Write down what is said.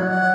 Ooh.